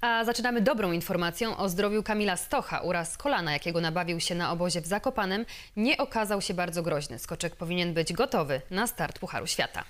A zaczynamy dobrą informacją o zdrowiu Kamila Stocha. Uraz kolana, jakiego nabawił się na obozie w Zakopanem, nie okazał się bardzo groźny. Skoczek powinien być gotowy na start Pucharu Świata.